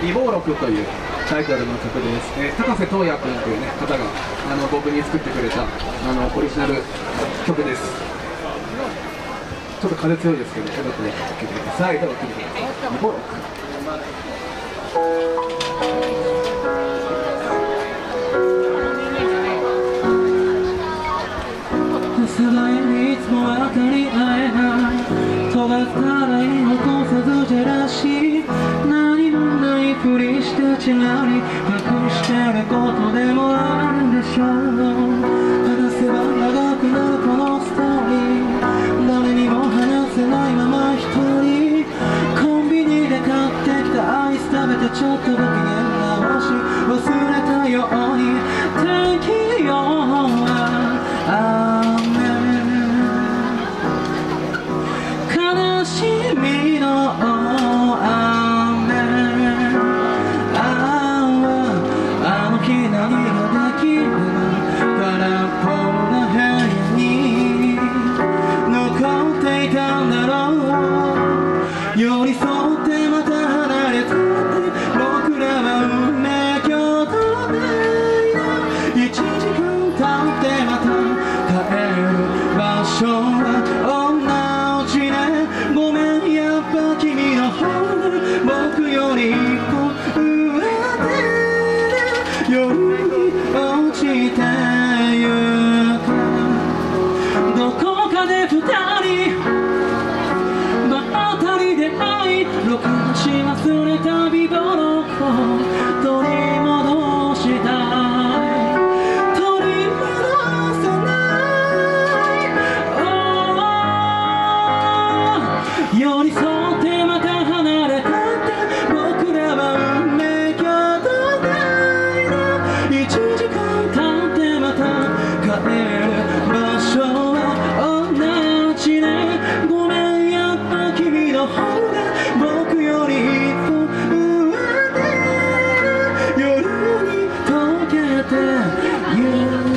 美貌録というタイトルの曲です、えー、高瀬東也君という、ね、方があの僕に作ってくれたあのオリジナル曲ですちょっと風強いですけど、ちょっと聴いてください。どうぞ聴いてください。美貌録いつも分かり合えない尖ったラインを越さずジェラシーふりしてちらり隠してることでもあるんでしょう話せば長くなるこのストーリー誰にも話せないまま一人コンビニで買ってきたアイス食べてちょっとご機嫌直し忘れ。たよ寄り添ってまた離れて僕らは運命共同体1時間経ってまた帰る場所は同じでごめんやっぱ君の方が僕より一歩上で夜に落ちてゆくどこかで二人忘れた美貌の取り戻したい。取り戻せない、oh, 寄り添 Yeah. You